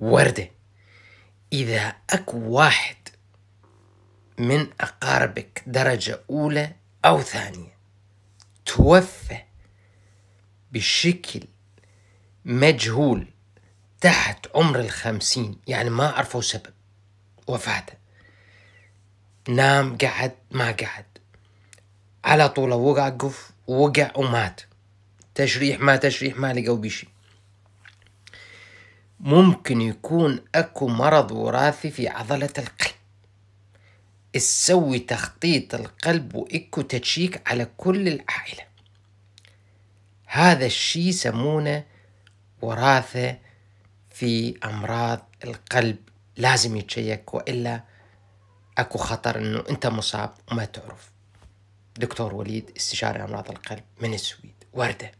وردة. إذا أكو واحد من أقاربك درجة أولى أو ثانية توفى بشكل مجهول تحت عمر الخمسين يعني ما عرفوا سبب وفاته نام قعد ما قعد على طول وقع قف وقع ومات تشريح ما تشريح ما لقوا بشي ممكن يكون أكو مرض وراثي في عضلة القلب. تسوي تخطيط القلب وإكو تشيك على كل العائلة هذا الشي يسمونه وراثة في أمراض القلب. لازم يتشيك وإلا أكو خطر إنه أنت مصاب وما تعرف. دكتور وليد استشاري أمراض القلب من السويد وردة.